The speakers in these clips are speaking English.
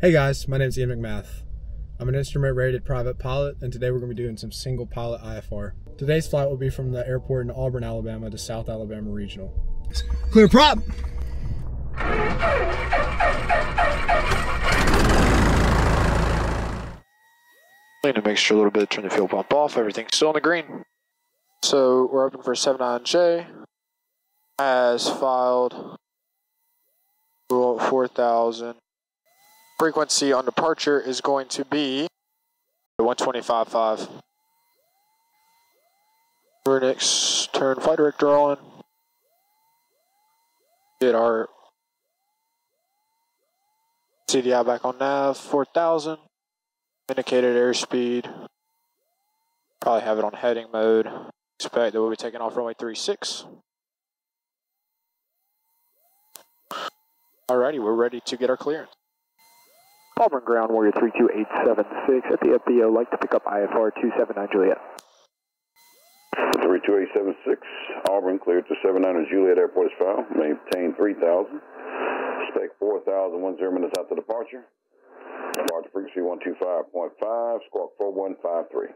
Hey guys, my name is Ian McMath. I'm an instrument rated private pilot, and today we're going to be doing some single pilot IFR. Today's flight will be from the airport in Auburn, Alabama to South Alabama Regional. Clear prop! Clean the mixture a little bit, turn the fuel pump off, everything's still in the green. So we're open for 79J. As filed, rule 4000. Frequency on departure is going to be 125.5. We're turn flight director on. Get our CDI back on nav, 4000. Indicated airspeed. Probably have it on heading mode. Expect that we'll be taking off runway 36. Alrighty, we're ready to get our clearance. Auburn Ground Warrior 32876 at the FBO, like to pick up IFR 279 Juliet. 32876, Auburn cleared to 79 Juliet Airport is filed. Maintain 3000. Spec 4000, 10 minutes after departure. Departure frequency 125.5, squawk 4153.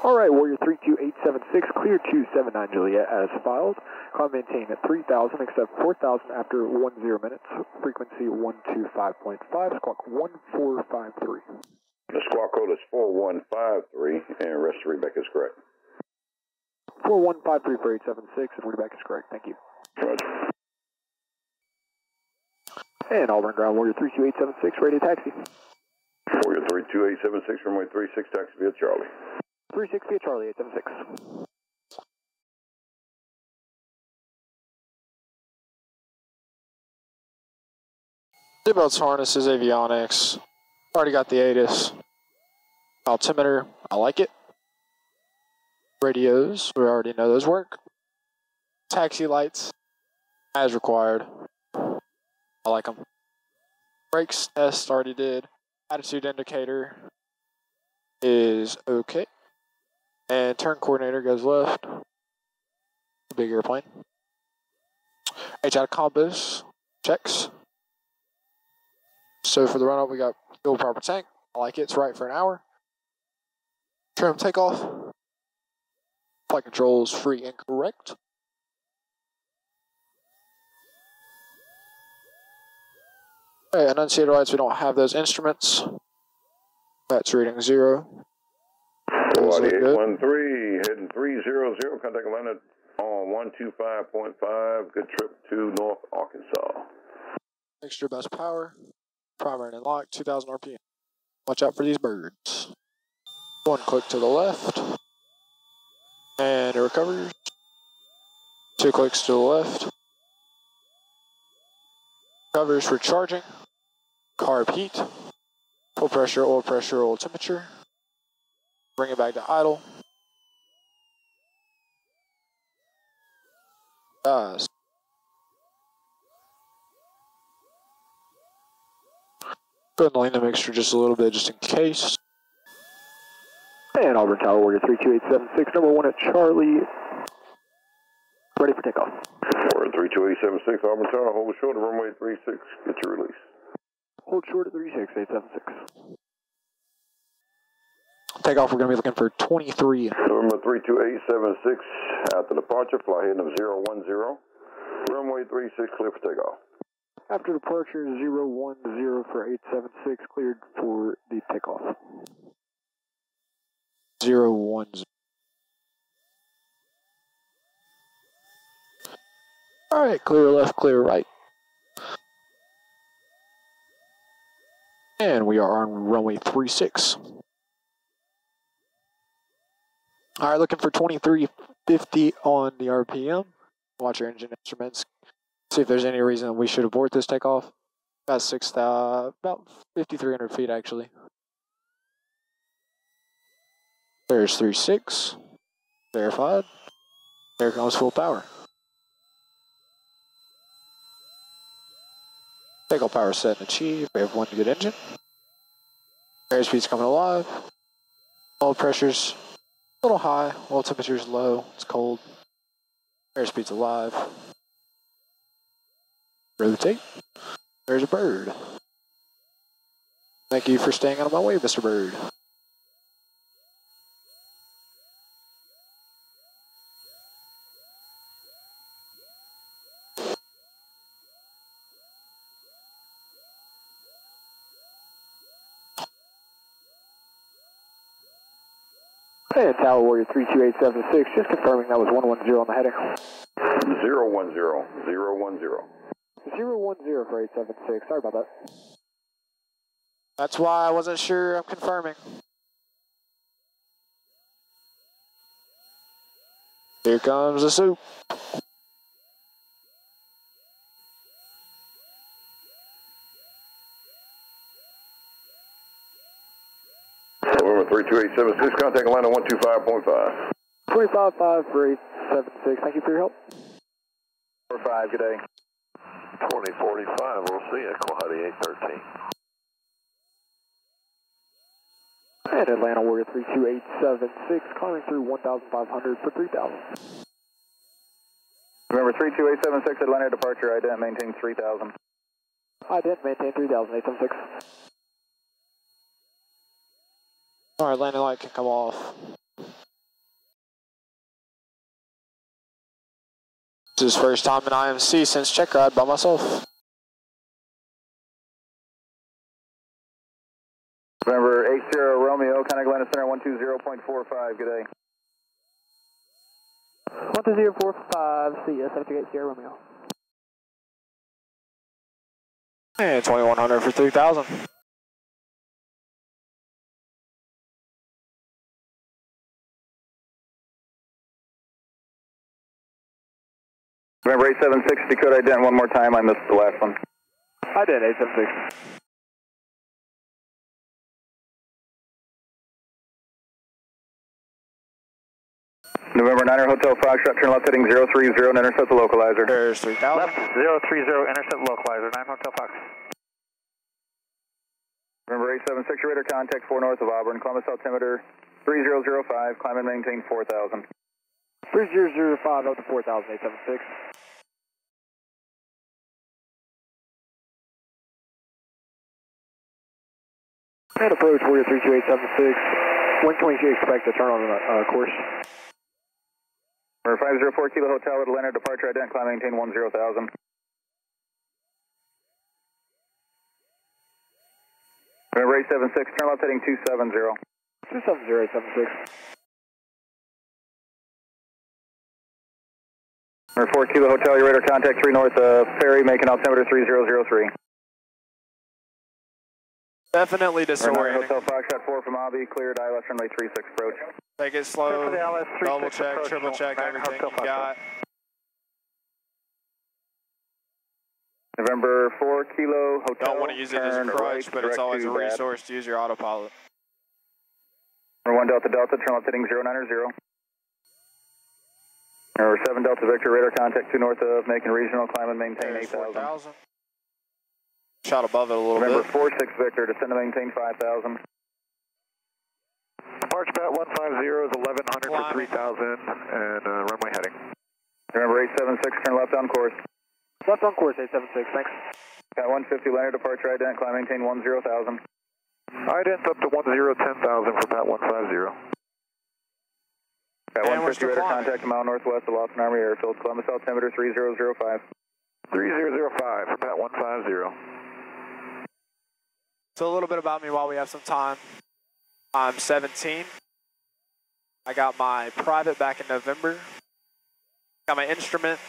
All right, Warrior 32876, clear 279 Juliet as filed. Climb maintain at 3000, except 4000 after 10 minutes. Frequency 125.5, squawk 1453. The squawk code is 4153, and rest of readback is correct. 4153 for 876, and readback is correct. Thank you. Roger. And Auburn Ground Warrior 32876, ready to taxi. Warrior 32876, runway 36, taxi via Charlie. 36 via Charlie 876. Seatbelts, harnesses, avionics. Already got the ATIS. Altimeter, I like it. Radios, we already know those work. Taxi lights, as required. I like them. Brakes test already did. Attitude indicator is okay. And turn coordinator goes left. Big airplane. H out of compass, checks. So for the run up, we got fuel proper tank. I like it. It's right for an hour. Trim takeoff. Flight controls free and correct. Okay, annunciator lights, we don't have those instruments. That's reading zero. Those look good. 813, heading 300, contact Atlanta on uh, 125.5. Good trip to North Arkansas. Extra best power. Primary and lock, 2000 RPM. Watch out for these birds. One click to the left. And it recovers. Two clicks to the left. Covers for charging. Carb heat. Full pressure, oil pressure, oil temperature. Bring it back to idle. Guys. Go ahead and lean the mixture just a little bit just in case. And Auburn Tower Warrior 32876, number one at Charlie. Ready for takeoff. Warrior 32876, Auburn Tower, hold short of runway 36. Get your release. Hold short at 36876. Takeoff, we're going to be looking for 23. November 32876, after departure, fly heading of 010. Runway 36, clear for takeoff. After departure, 010 for 876, cleared for the takeoff. Zero one zero. All right, clear left, clear right. And we are on runway 36. All right, looking for 2350 on the RPM. Watch your engine instruments. See if there's any reason we should abort this takeoff. About six, uh, about 5,300 feet actually. There's three six. Verified. There comes full power. Takeoff power set and achieved. We have one good engine. Airspeed's coming alive. All pressure's a little high, Well, temperature's low, it's cold. Airspeed's alive. Rotate. There's a bird. Thank you for staying out of my way, Mr. Bird. And Tower Warrior 32876, just confirming that was 110 on the heading. Zero one zero zero one zero. 010 for 876, sorry about that. That's why I wasn't sure. I'm confirming. Here comes the soup. 5.5. thank you for your help. 45, good day. 2045, we'll see you, Quahati 813. And Atlanta Warrior 32876, climbing through 1,500 for 3,000. Remember, 32876, Atlanta departure, I didn't maintain 3,000. I did maintain 3,876. Alright, landing light can come off. This is his first time in IMC since check ride by myself. Remember 80 Romeo, contact Atlanta Center 120.45, good day. 12045, see ya, 7280 Romeo. And 2100 for 3000. Remember 876 Dakota ident one more time, I missed the last one. I did, 876. November 9er Hotel Foxtrot, turn left heading 030 and intercept the localizer. There's 3000. 030, intercept localizer, 9 Hotel Fox. Remember 876 radar contact 4 north of Auburn, Columbus altimeter 3005, climb and maintain 4000. 3005 up to 4,000, 876. And approach Warrior 32876. When can we expect to turn on the uh, course? Remember 504 Kilo Hotel at Atlanta, departure ident, climb maintain 10,000. Remember 876, turn left heading 270. 270, 876. Remember 4 Kilo Hotel, your radar contact 3 north of Ferry, making altimeter 3003. Definitely Remember 9 disorienting. Hotel Foxtrot 4 from Abbey, cleared ILS runway 36 approach. Take it slow. Clear for the LS Double check, approach, triple check nine everything Hotel you got. November 4 Kilo Hotel. Don't want to use it as a turn crutch, right, but it's always to a bad. resource to use your autopilot. Number 1 Delta Delta, turn left heading 090. Number 7 Delta Victor, radar contact 2 north of, making regional, climb and maintain 8000. Shot above it a little Remember bit. 4 6 Victor, descend to maintain 5000. March Pat 150 is 1100 Climbing. for 3000 and uh, runway heading. Remember 876, turn left on course. Left on course, 876, thanks. Got 150 Leonard departure ident, climb maintain 10,000. Ident up to 1010,000 for Pat 150. Got 150 still radar contact a mile northwest of Lawson Army Airfield, Columbus altimeter 3005. 3005 for Pat 150. So a little bit about me while we have some time. I'm 17. I got my private back in November. Got my instrument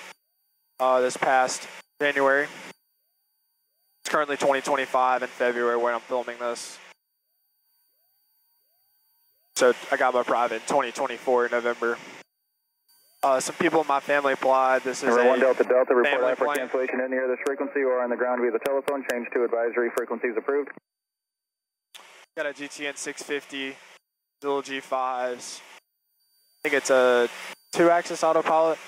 uh, this past January. It's currently 2025 in February when I'm filming this. So I got my private in 2024 November. Uh, some people in my family applied. This is Number 1 a Delta Delta, report out for plane. cancellation in near this frequency or on the ground via the telephone. Change to advisory frequencies approved. Got a GTN 650, dual G5s. I think it's a two-axis autopilot.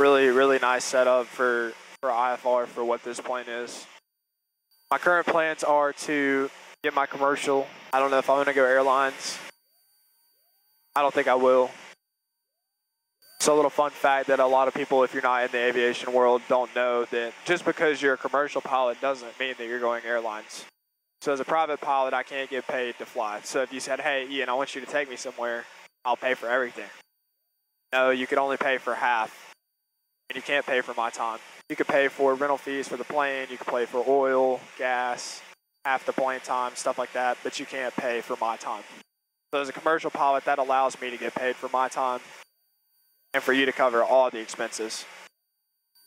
Really, really nice setup for for IFR for what this plane is. My current plans are to get my commercial. I don't know if I'm gonna go airlines. I don't think I will. It's a little fun fact that a lot of people, if you're not in the aviation world, don't know that just because you're a commercial pilot doesn't mean that you're going airlines. So as a private pilot, I can't get paid to fly. So if you said, hey, Ian, I want you to take me somewhere, I'll pay for everything. No, you could only pay for half, and you can't pay for my time. You could pay for rental fees for the plane, you could pay for oil, gas, half the plane time, stuff like that, but you can't pay for my time. So as a commercial pilot, that allows me to get paid for my time and for you to cover all the expenses.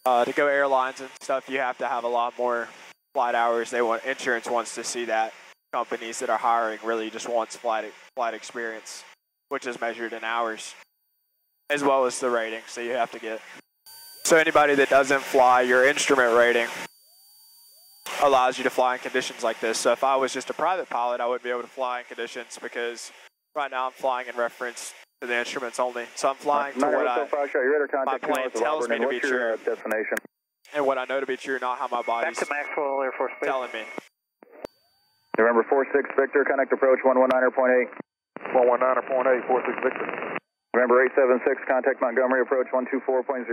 Uh, to go airlines and stuff, you have to have a lot more flight hours. They want insurance wants to see that. Companies that are hiring really just wants flight flight experience, which is measured in hours, as well as the rating. So you have to get. So anybody that doesn't fly, your instrument rating allows you to fly in conditions like this. So if I was just a private pilot, I wouldn't be able to fly in conditions because right now I'm flying in reference to the instruments only. So I'm flying to what I, five shot, your radar contact my plane north of tells Auburn, me to be what's your, true. uh, destination? and what I know to be true, not how my body's Maxwell Air Force Base. telling me. November 46 Victor, connect approach 119.8. 119 or point eight, 46 Victor. November 876, contact Montgomery approach 124.0.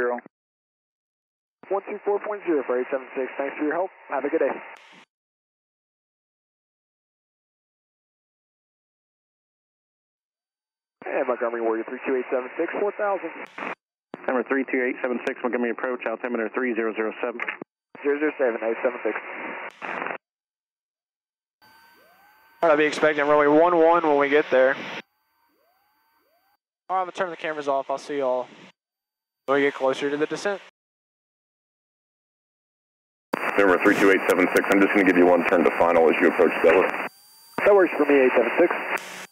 124.0 for 876. Thanks for your help. Have a good day. And Montgomery Warrior 32876, 4000. Number 32876, Montgomery Approach, altimeter 3007. 007, 876. I'll be expecting runway 11 when we get there. Alright, I'm gonna turn the cameras off. I'll see y'all when we get closer to the descent. Number 32876, I'm just going to give you one turn to final as you approach Dallas. That works for me, 876.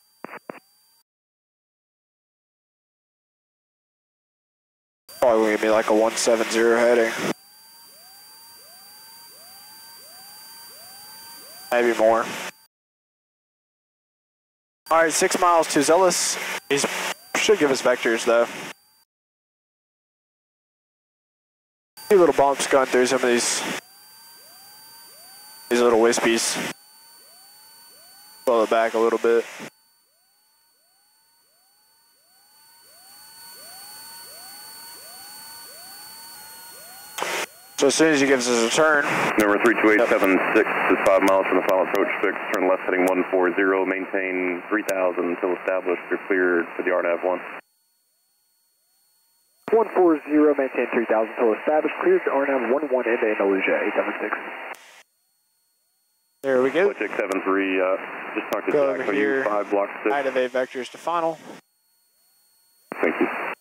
Probably gonna be like a 170 heading. Maybe more. Alright, six miles to Zealous. He should give us vectors though. few little bumps going through some of these these little wispies. Pull it back a little bit. So as soon as he gives us a turn, Number 32876 is 5 miles from the final approach fix. Turn left heading 140, maintain 3000 until established. You're cleared for the RNAV 1. 140, maintain 3000 until established. Cleared to RNAV 11 into Andalusia, 876. there we go. Check 73, uh, just talked to Go Jack. over Are you here. 5 block 6? Activate vectors to final. Thank you. At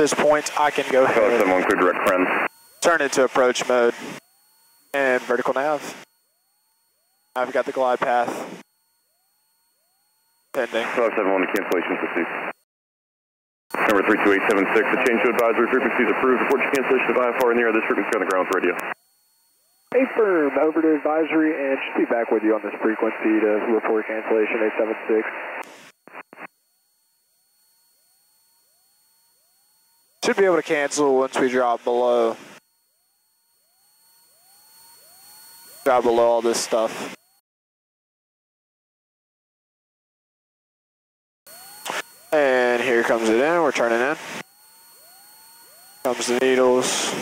this point, I can go Color ahead 71, clear direct friend. turn into approach mode and vertical nav. I've got the glide path pending. Color 71, the cancellation proceeds. Number 32876, the change to advisory frequency is approved. Report your cancellation of IFR in the air. This frequency on the ground radio. A firm, over to advisory, and should be back with you on this frequency to report cancellation 876. Should be able to cancel once we drop below. Drop below all this stuff. And here comes it in. We're turning in. Comes the needles.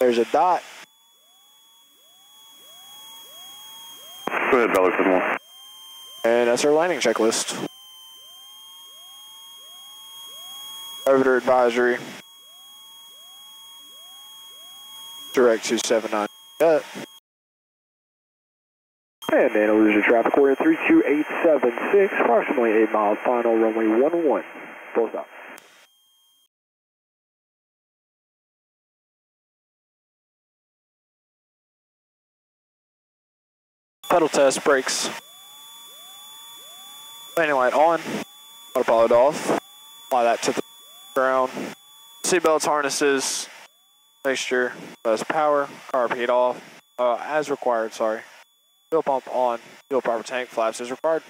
There's a dot. Go ahead, Bella 71. And that's our landing checklist. Orbiter advisory. Direct 279. Got it. And Andalusia traffic, we're at 32876, approximately 8 miles, final runway 11. Full stop. Pedal test brakes. Landing light on. Autopilot off. Apply that to the ground. Seatbelts, harnesses. Make sure that's power. Carb heat off. Uh, as required, sorry. Fuel pump on. Fuel proper tank flaps as required.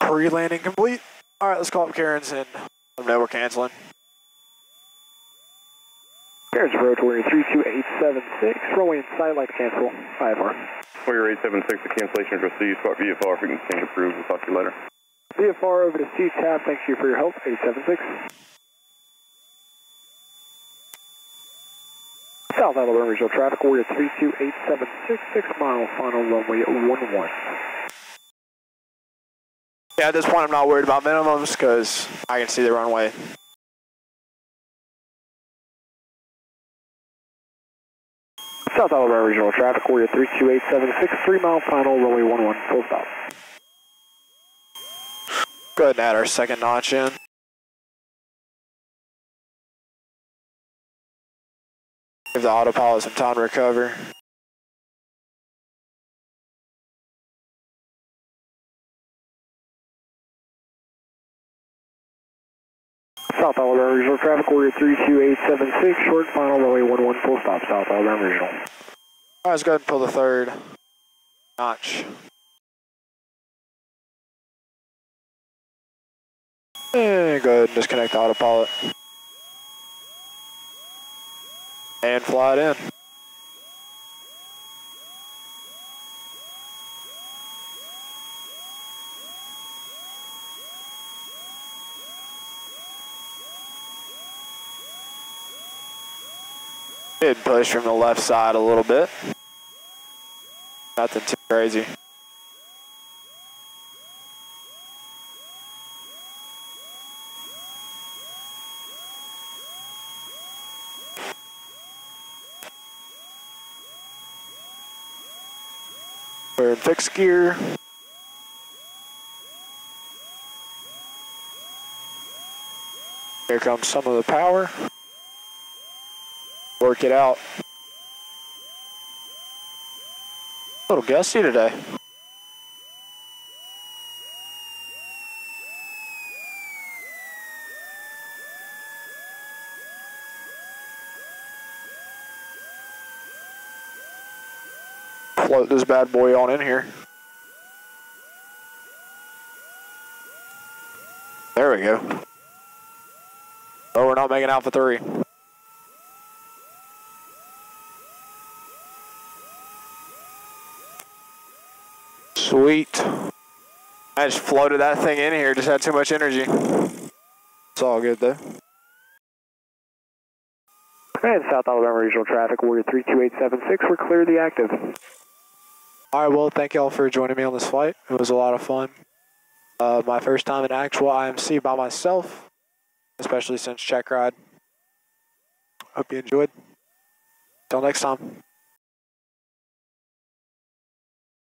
Pre-landing complete. All right, let's call up Cairns and let them know we're canceling. Cairns approach, we're 32876, runway in sight, like to cancel, IFR. Warrior 876, the cancellation is received. Squawk VFR, frequency change approved. We'll talk to you later. VFR over to CTAF. Thank you for your help, 876. South Alabama Regional Traffic, Warrior 32876, 6 mile final runway 11. Yeah, at this point I'm not worried about minimums because I can see the runway. South Alabama Regional Traffic, Warrior 32876, 3 mile final runway 11, full stop. Go ahead and add our second notch in. Give the autopilot some time to recover. South Alabama Regional Traffic, Warrior 32876, short final runway 11, full stop, South Alabama Regional. All right, let's go ahead and pull the third notch. And go ahead and disconnect the autopilot. And fly it in. Did push from the left side a little bit. Nothing too crazy. Fixed gear. Here comes some of the power. Work it out. A little gusty today. Float this bad boy on in here. There we go. Oh, we're not making Alpha 3. Sweet. I just floated that thing in here, just had too much energy. It's all good though. And South Alabama Regional Traffic, Warrior 32876, we're clear the active. All right, well, thank y'all for joining me on this flight. It was a lot of fun. Uh, my first time in actual IMC by myself, especially since check ride. Hope you enjoyed. Till next time.